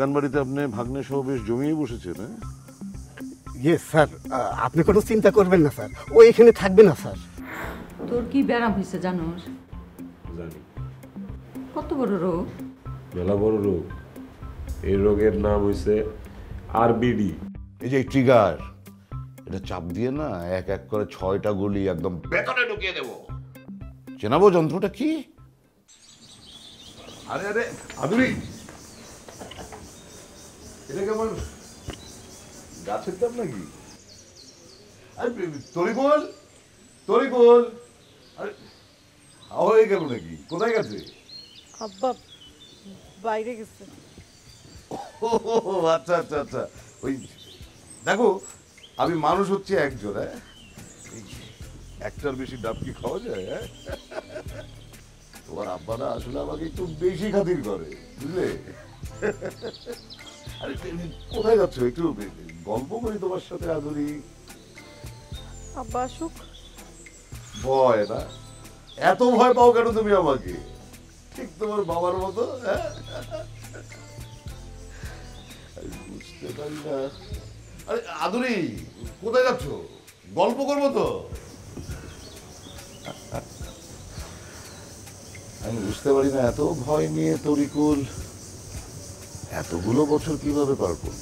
বাগান বাড়িতে আপনি ভাগ্নে সহ বেশ জমিয়ে বসেছেন হ্যাঁ? ইয়ে স্যার আপনি কোনো চিন্তা করবেন না স্যার ও এখানে থাকবে না স্যার তোর কি ব্যারাম হয়েছে জানোস? জানি। কত বড় রোগ? মেলা বড় রোগ। এই রোগের নাম হইছে আরবিডি। এই যে ট্রিগার এটা চাপ দিয়ে না এক এক করে ছয়টা গুলি একদম ভেতরে ঢুকিয়ে দেবো। চেনাবো যন্ত্রটা কি? আরে আরে আদুরি! এটা কেমন? গাছের দাম নাকি? আরে তরিকুল তরিকুল। আরে হাওয়া হয়ে গেল নাকি? কোথায় গেছে? আব্বা বাইরে গেছে। ও আচ্ছা আচ্ছা আচ্ছা। ওই দেখো আমি মানুষ হচ্ছে একজন হ্যাঁ? এই একটার বেশি ডাব কি খাওয়া যায় হ্যাঁ? তোমার আব্বারা আসলে আমাকে একটু বেশি খাতির করে বুঝলে? আরে কোথায় যাচ্ছ? একটু গল্প করি তোমার সাথে আদরি। আব্বা আসুক। ভয় না। এত ভয় পাও কেন তুমি আমাকে? ঠিক তোমার বাবার মতো হ্যাঁ? বুঝতে পারি না। আরে আদুরি কোথায় যাচ্ছ? গল্প করব তো। আমি বুঝতে পারি না এত ভয় নিয়ে তরিকুল। এতগুলো বছর কীভাবে পার করল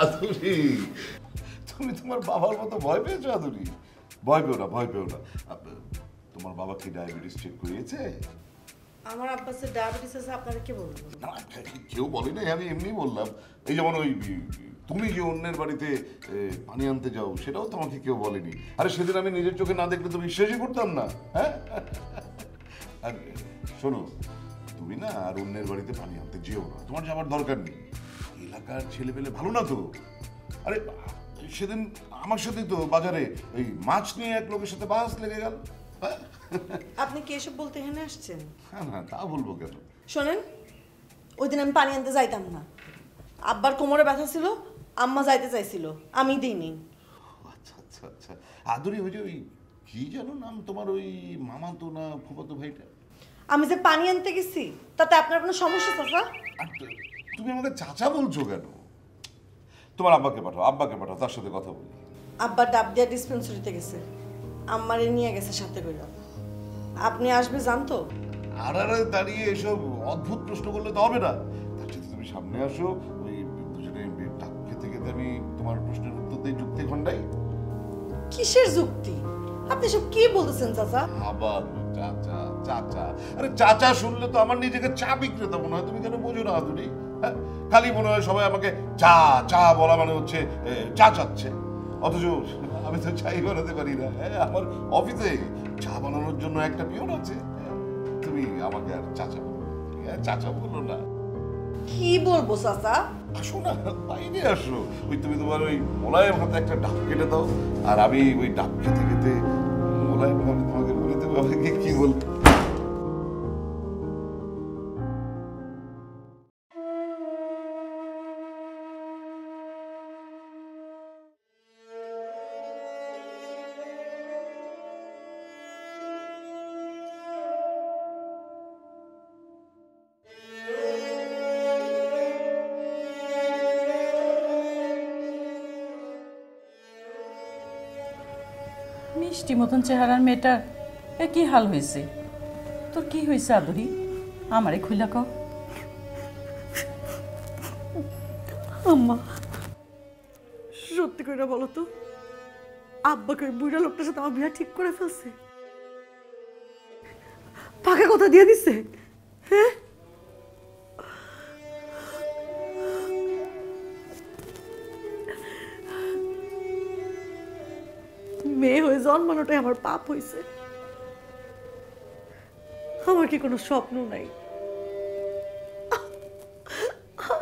আদুরি, তুমি তোমার বাবার মতো ভয় পেয়েছ আদুরি? ভয় পেও না, ভয় পেও না। তোমার বাবা কি ডায়াবেটিস চেক করিয়েছে? আমার আব্বাসের ডায়াবেটিস আছে আপনারা কে বলব না কেউ বলে নাই আমি এমনি বললাম। এই যেমন ওই তুমি যে অন্যের বাড়িতে পানি আনতে যাও সেটাও তোমাকে কেউ বলেনি। আরে সেদিন আমি নিজের চোখে না দেখলে তো বিশ্বাসই করতাম না হ্যাঁ? আর শোনো তুমি না আর অন্যের বাড়িতে পানি আনতে যেও না তোমার যাবার দরকার নেই। এলাকার ছেলে পেলে ভালো না তো? আরে সেদিন আমার সাথে তো বাজারে ওই মাছ নিয়ে এক লোকের সাথে বাস লেগে গেল। আপনি কি এসব বলতে এখানে আসছেন? হ্যাঁ না তা বলব কেন? শোনেন ওই দিন আমি পানি আনতে যাইতাম না। আব্বার কোমরে ব্যথা ছিল আম্মা যাইতে চাইছিল আমি দিইনি। আচ্ছা আচ্ছা আচ্ছা। আদুরি ওই যে ওই কি যেন নাম তোমার ওই মামা তো না ফুফাতো ভাইটা? আমি যে পানি আনতে গেছি তাতে আপনার কোনো সমস্যা চাচা? আর তো- তুমি আমাকে চাচা বলছো কেন? তোমার আব্বাকে পাঠাও আব্বাকে পাঠাও তার সাথে কথা বলি। আব্বা ডাব দিয়া ডিসপেন্সারিতে গেছে। আম্মারে নিয়ে গেছে সাথে করে আপনি আসবে জানতো? আর আর দাঁড়িয়ে এসব অদ্ভুত প্রশ্ন করলে তো হবে না। তার সাথে তুমি সামনে আসো ওই দুজনে ডাক খেতে খেতে আমি তোমার প্রশ্নের উত্তর দিয়ে যুক্তি খণ্ডাই কিসের যুক্তি? আপনি সব কি বলতেছেন চাচা? আবার চাচা চাচা। আরে চাচা শুনলে তো আমার নিজেকে চা বিক্রেতা মনে হয় তুমি কেন বোঝো না আদুরি হ্যাঁ? খালি মনে হয় সবাই আমাকে চা চা বলা মানে হচ্ছে চা চাচ্ছে। অথচ আমি তো চাই বানাতে পারি না হ্যাঁ? আমার অফিসে চা বানানোর জন্য একটা পিয়ন আছে হ্যাঁ? তুমি আমাকে আর চাচা বলো। হ্যাঁ, চাচা বলো না কি বলব চাচা আসো না বাইরে আসো ওই তুমি তোমার ওই মোলায়েম হাতে একটা ডাব কেটে দাও আর আমি ওই ডাব খেতে খেতে মোলায়েম ভাবে তোমাকে বলে দেবো আমাকে কি বল মিষ্টি মতন চেহারার মেয়েটার এ কি হাল হয়েছে? তোর কি হয়েছে আদরি? আমারে খুইলা কও। আম্মা, সত্যি করে বলো তো আব্বাকে বুড়া লোকটার সাথে আমার বিয়ে ঠিক করে ফেলছে। পাকা কথা দিয়ে দিছে হ্যাঁ? জন্মানোটাই আমার পাপ হয়েছে আমার কি কোনো স্বপ্ন নাই?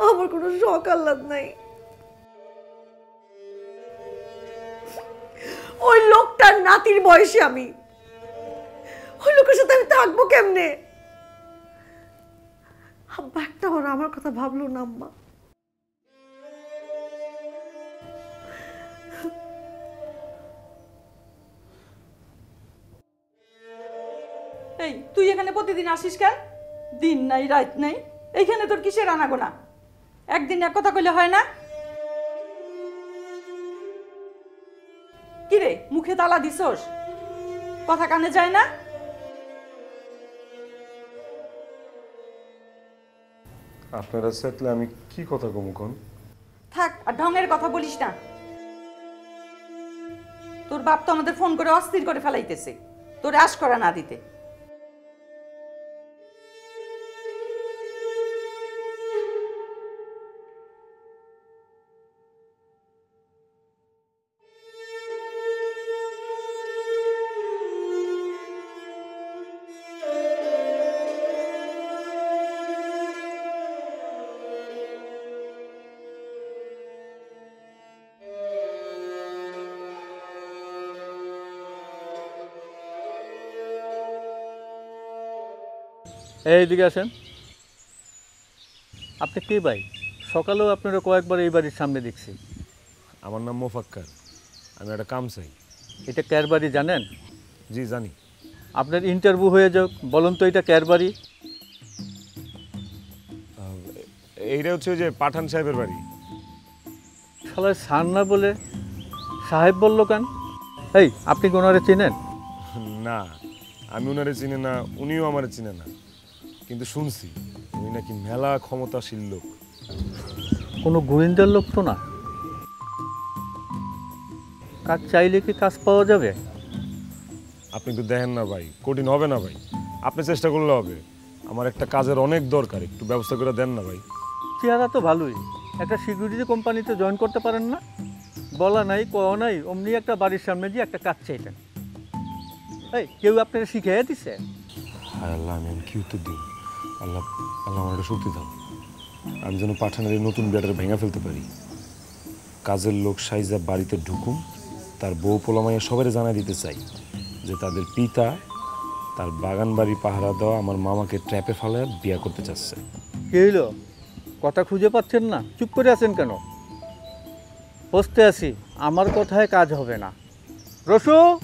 আমার কোনো শখ আহ্লাদ নাই। ওই লোকটার নাতির বয়সে আমি। ওই লোকের সাথে আমি থাকব কেমনে? আব্বা, একটা আমার কথা ভাবলো না, আম্মা। এই তুই এখানে প্রতিদিন আসিস কেন? দিন নাই রাত নাই। এইখানে তোর কিসের আনাগোনা? একদিন এক কথা কইলে হয় না? কিরে মুখে তালা দিছস? কথা কানে যায় না? আপনারা চাইলে আমি কি কথা কমু কোন? থাক আর ঢঙের কথা বলিস না। তোর বাপ তো আমাদের ফোন করে অস্থির করে ফেলাইতেছে। তোর আশ করা না দিতে। এইদিকে আসেন। আপনি কে ভাই? সকালেও আপনারা কয়েকবার এই বাড়ির সামনে দেখছি। আমার নাম মোফাক্কার। আমি একটা কাম চাই এটা ক্যার বাড়ি জানেন? জি জানি। আপনার ইন্টারভিউ হয়ে যাক বলুন তো এটা ক্যার বাড়ি? এইটা হচ্ছে ওই যে পাঠান সাহেবের বাড়ি। শালায় সার না বলে সাহেব বলল কেন? এই আপনি কি ওনারে চেনেন? না আমি ওনারে চিনি না উনিও আমারে চিনে না। কিন্তু শুনছি উনি নাকি মেলা ক্ষমতাশীল লোক। কোনো গোয়েন্দার লোক তো না। কাজ চাইলে কি কাজ পাওয়া যাবে? আপনি তো দেখেন না ভাই কঠিন হবে না ভাই। আপনি চেষ্টা করলে হবে। আমার একটা কাজের অনেক দরকার একটু ব্যবস্থা করে দেন না ভাই। চেহারা তো ভালোই। একটা সিকিউরিটি কোম্পানিতে জয়েন করতে পারেন না? বলা নাই কওয়া নাই অমনি একটা বাড়ির সামনে দিয়ে একটা কাজ চাইতেন। এই কেউ আপনারা শিখিয়ে দিছে? আল্লাহ আমি কি উত্তর দিই আল্লাহ আল্লাহ আমার একটা শক্তি দাও। আমি যেন পাঠানের নতুন বিয়াটার ভেঙে ফেলতে পারি। কাজের লোক সাইজা বাড়িতে ঢুকুম তার বউ পোলামাইয়া সবাই জানাই দিতে চাই যে তাদের পিতা তার বাগান বাড়ি পাহারা দেওয়া আমার মামাকে ট্র্যাপে ফেলায় বিয়া করতে চাচ্ছে। কে হইল? কথা খুঁজে পাচ্ছেন না? চুপ করে আছেন কেন? বসতে আছি আমার কথায় কাজ হবে না। রসু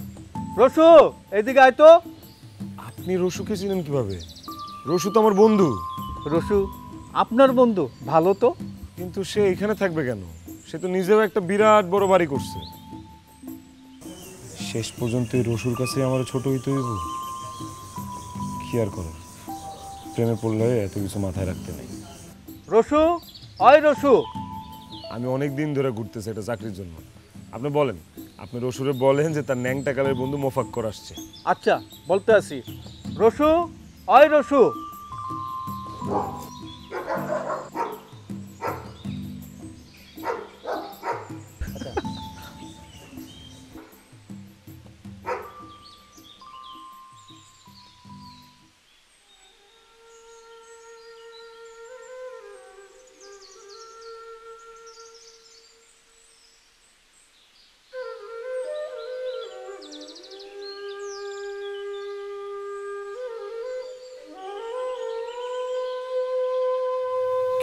রসু এদিকে আয় তো। আপনি রসুকে চিনেন কীভাবে? রসু তো আমার বন্ধু। রসু আপনার বন্ধু ভালো তো? কিন্তু সে এখানে থাকবে কেন? সে তো নিজেও একটা বিরাট বড় বাড়ি করছে। শেষ পর্যন্ত রসুর কাছে আমার ছোট হইতে হইব? কি আর করার? প্রেমে পড়লে এত কিছু মাথায় রাখতে নেই। রসু হয় রসু। আমি অনেক দিন ধরে ঘুরতেছি এটা চাকরির জন্য। আপনি বলেন আপনি রসুরে বলেন যে তার ন্যাংটা টাকালের বন্ধু মোফাক্কর আসছে। আচ্ছা বলতে আছি রসু হয় রসু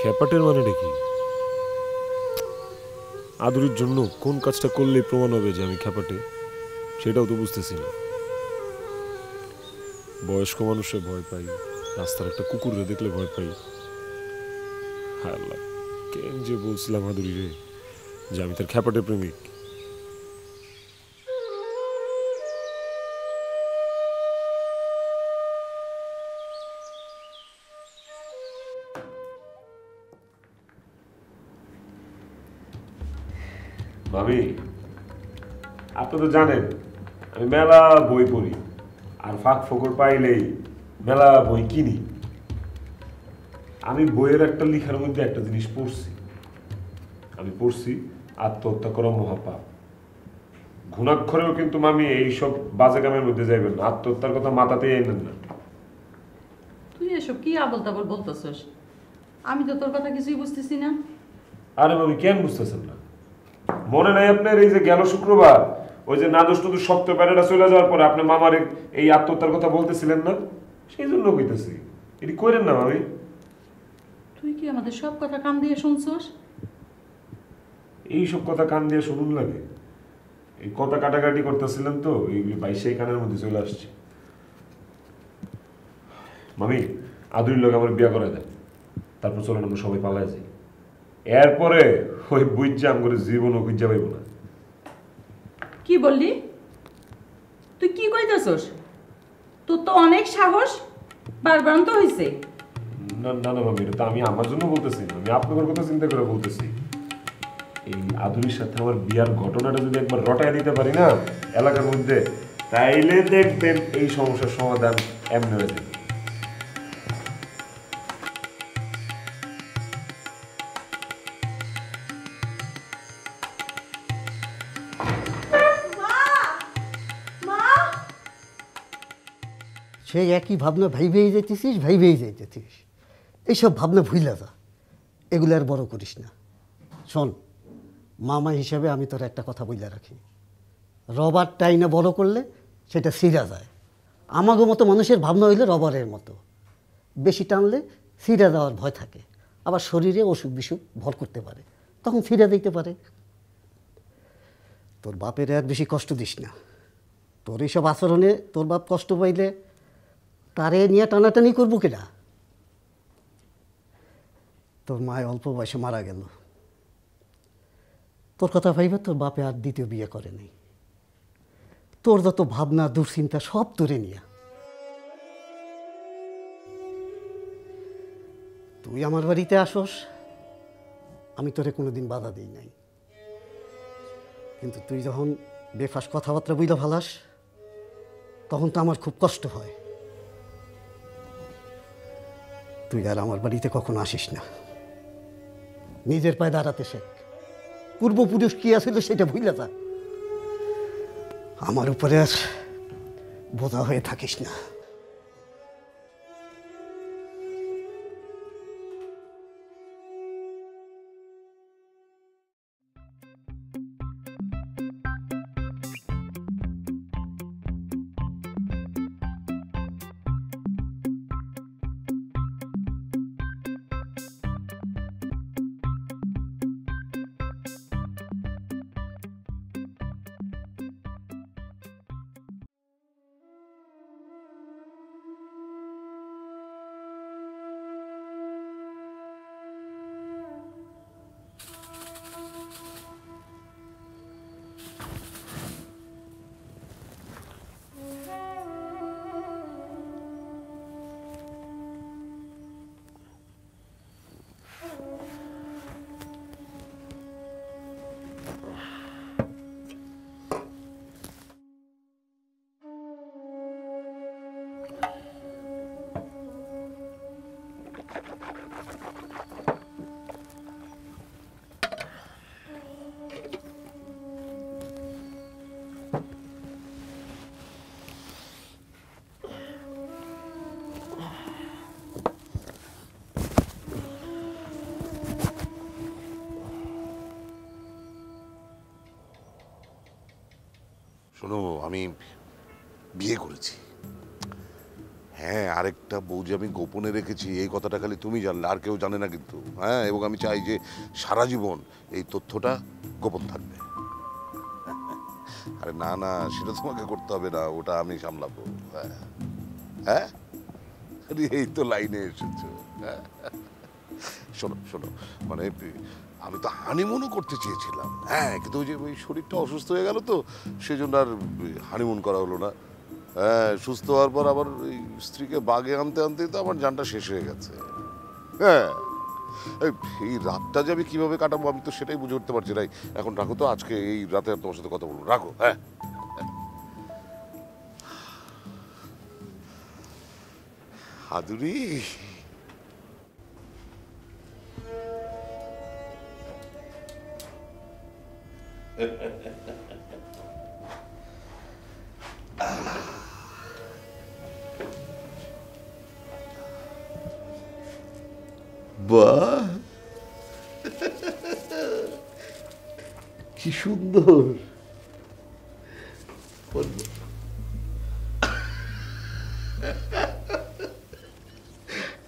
খ্যাপাটের মানে কি আদুরির জন্য কোন কাজটা করলে প্রমাণ হবে যে আমি খ্যাপাটে সেটাও তো বুঝতেছি না। বয়স্ক মানুষে ভয় পাই, রাস্তার একটা কুকুরে দেখলে ভয় পাই। আল্লাহ, কেন যে বলছিলাম আদুরি রে যে আমি তার খ্যাপাটে প্রেমিক? ভাবি আপনি তো জানেন আমি মেলা বই পড়ি আর ফাঁক ফকর পাইলেই মেলা বই কিনি। আমি বইয়ের একটা লিখার মধ্যে একটা জিনিস পড়ছি। আমি পড়ছি আত্মহত্যা করা মহাপাপ। ঘুণাক্ষরেও কিন্তু মামি এইসব বাজে কামের মধ্যে যাইবেন না আত্মহত্যার কথা মাথাতেই এনেন না। তুই এসব কি আবল তাবল বলতেছস? আমি তো তোর কথা কিছুই বুঝতেছি না। আরে মামি কেন বুঝতেছেন না? মনে নাই আপনার এই যে গেল শুক্রবার? ওই যে নাদুস টুদুস শক্ত প্যারেটা চলে যাওয়ার পরে আপনি মামার এই- এই আত্মহত্যার কথা বলতেছিলেন না? সেই জন্য কইতেছি। এটি করেন না মামি। তুই কি আমাদের সব কথা কান দিয়ে শুনছস? এইসব কথা কান দিয়ে শুনুন লাগে। এই কথা কাটাকাটি করতেছিলেন তো এইগুলি বাইশে কানের মধ্যে চলে আসছে। মামি আদুরির লোক আমার বিয়া করে দেয় তারপর চলেন আমরা সবাই পালায় যাই। এরপরে ওই বুঝছে আম করে জীবনও খুঁজা পাইব না। কি বললি? তুই কি কইতেছস? তোর তো অনেক সাহস বারবার তো হইছে। না না না মামি এটা আমি আমার জন্য বলতেছি না আমি আপনাদের কথা চিন্তা করে বলতেছি। এই আধুনির সাথে আমার বিয়ার ঘটনাটা যদি একবার রটায় দিতে পারি না এলাকার মধ্যে তাইলে দেখবেন এই সমস্যার সমাধান এমনি হয়ে যাবে। সেই একই ভাবনা ভাই ভাইবেই যাইতেছিস ভাইবেই যাইতেছিস। এইসব ভাবনা ভুইলা যা। এগুলো আর বড় করিস না। শোন, মামা হিসাবে আমি তোর একটা কথা বইলা রাখি। রবার টাইনে বড় করলে সেটা সিরা যায়। আমাগো মতো মানুষের ভাবনা হইলে রবারের মতো। বেশি টানলে সিরা যাওয়ার ভয় থাকে। আবার শরীরে অসুখ বিসুখ ভর করতে পারে। তখন সিরা দিতে পারে। তোর বাপের আর বেশি কষ্ট দিস না। তোর এইসব আচরণে তোর বাপ কষ্ট পাইলে তারে নিয়ে টানাটানি করব কিনা? তোর মায় অল্প বয়সে মারা গেল। তোর কথা ভাইবে তোর বাপে আর দ্বিতীয় বিয়ে করে নাই। তোর যত ভাবনা, দুশ্চিন্তা সব তোরে নিয়ে। তুই আমার বাড়িতে আসস, আমি তোরে কোনোদিন বাধা দিই নাই। কিন্তু তুই যখন বেফাস কথাবার্তা বুঝলে ভালাস তখন তো আমার খুব কষ্ট হয়। তুই আর আমার বাড়িতে কখনো আসিস না। নিজের পায়ে দাঁড়াতে শেখ। পূর্বপুরুষ কি আছিল সেটা ভুলে যা। আমার উপরে আর বোধা হয়ে থাকিস না। শোনো, আমি বিয়ে করেছি। হ্যাঁ আরেকটা বউ যে আমি গোপনে রেখেছি, এই কথাটা খালি তুমি জানলে, আর কেউ জানে না কিন্তু। হ্যাঁ এবং আমি চাই যে সারা জীবন এই তথ্যটা গোপন থাকবে। আরে না না, সেটা তোমাকে করতে হবে না, ওটা আমি সামলাবো। হ্যাঁ হ্যাঁ? এই তো লাইনে এসেছ। হ্যাঁ। শোনো শোনো মানে আমি তো হানিমুনও করতে চেয়েছিলাম। হ্যাঁ কিন্তু ওই যে ওই শরীরটা অসুস্থ হয়ে গেল তো, সেজন্য আর হানিমুন করা হলো না। হ্যাঁ সুস্থ হওয়ার পর আবার ওই স্ত্রীকে বাগে আনতে আনতেই তো আমার জানটা শেষ হয়ে গেছে। হ্যাঁ এই- রাতটা যে আমি কীভাবে কাটাবো আমি তো সেটাই বুঝে উঠতে পারছি না। এখন রাখো তো, আজকে এই রাতে তোমার সাথে কথা বলব। রাখো হ্যাঁ। হাদুরি বাহ কি সুন্দর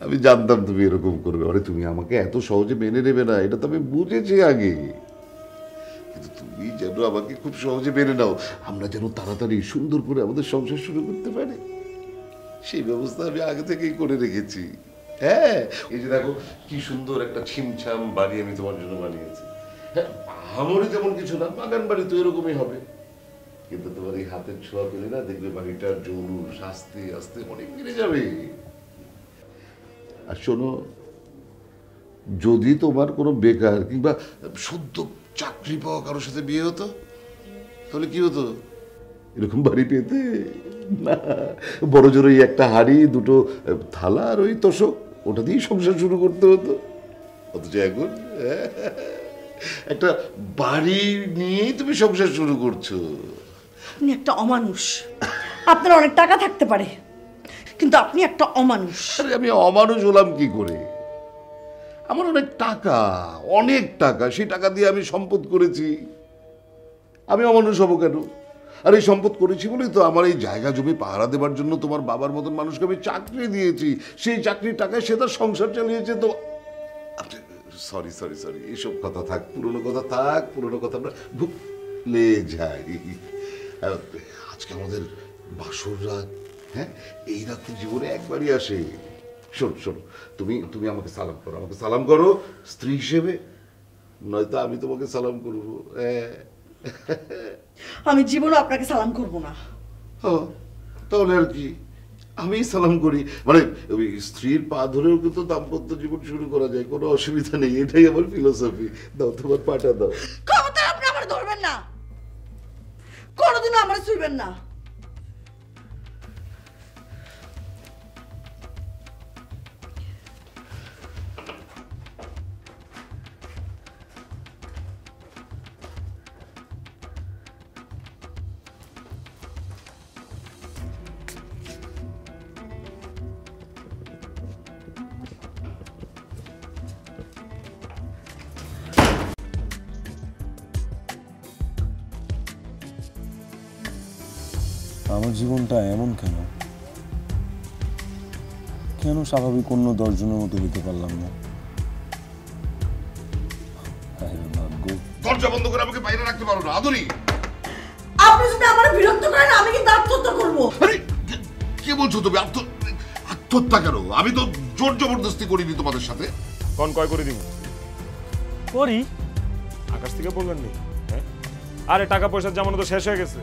আমি জানতাম তুমি এরকম করবে আরে তুমি আমাকে এত সহজে মেনে নেবে না এটা তো আমি বুঝেছি আগে তুমি আমাকে খুব সহজে মেনে নাও। আমরা যেন তাড়াতাড়ি সুন্দর করে আমাদের সংসার শুরু করতে পারি। সেই ব্যবস্থা আমি আগে থেকেই করে রেখেছি। হ্যাঁ এই যে দেখো, কি সুন্দর একটা ছিমছাম বাড়ি আমি তোমার জন্য বানিয়েছি। হ্যাঁ আমারই তেমন কিছু না, বাগান বাড়ি তো এরকমই হবে। কিন্তু তোমার এই হাতের ছোঁয়া পেলে না দেখবে বাড়িটার জরুর আস্তে আস্তে অনেক বেড়ে যাবে। আর শোনো, যদি তোমার কোনো বেকার কিংবা শুদ্ধ চাকরি পাওয়া কারোর সাথে বিয়ে হতো? তাহলে কি হতো? এরকম বাড়ি পেতে? না বড় জোর ওই একটা হাড়ি দুটো থালা আর ওই তোষক ওটা দিয়েই সংসার শুরু করতে হতো। অথচ এখন একটা বাড়ি নিয়েই তুমি সংসার শুরু করছ। আপনি একটা অমানুষ। আপনার অনেক টাকা থাকতে পারে কিন্তু আপনি একটা অমানুষ। আরে আমি অমানুষ হলাম কি করে? আমার অনেক টাকা অনেক টাকা, সেই টাকা দিয়ে আমি সম্পদ করেছি। আমি অমানুষ হব কেন? আর এই সম্পদ করেছি বলেই তো আমার এই জায়গা জমি পাহারা দেবার জন্য তোমার বাবার মতন মানুষকে আমি চাকরি দিয়েছি। সেই চাকরির টাকায় সে তার সংসার চালিয়েছে তো সরি সরি সরি এইসব কথা থাক, পুরনো কথা থাক, পুরনো কথা আমরা ভুলে যাই। আজকে আমাদের বাসর রাত হ্যাঁ? এই রাত তো জীবনে একবারই আসে। শোন শোন তুমি তুমি আমাকে সালাম করো আমাকে সালাম করো স্ত্রী হিসেবে। নয়তো আমি তোমাকে সালাম করব আমি জীবনে আপনাকে সালাম করব না। তাহলে আর কি? আমি সালাম করি। মানে ওই স্ত্রীর পা ধরেও কিন্তু দাম্পত্য জীবন শুরু করা যায় কোনো অসুবিধা নেই এটাই আমার ফিলোসফি দাও তোমার পাটা দাও। আপনি আমার ধরবেন না। কোনোদিনও আমার ছুঁইবেন না। জীবনটা এমন কেন? কেন স্বাভাবিক অন্য দশজনের মতো হইতে পারলাম না? দরজা বন্ধ করে আমাকে বাইরে রাখতে পারো না আদরি। আপনি যদি আমার বিরক্ত করেন আমি কিন্তু আত্মহত্যা করব। আরে কে বলছো তুমি? আত্ম আত্মহত্যা কেন? আমি তো জোর জবরদস্তি করিনি তোমাদের সাথে। কন কয় করে দিব? করি। আকাশ থেকে বলবেন নি হ্যাঁ? আরে টাকা পয়সার জামানো তো শেষ হয়ে গেছে।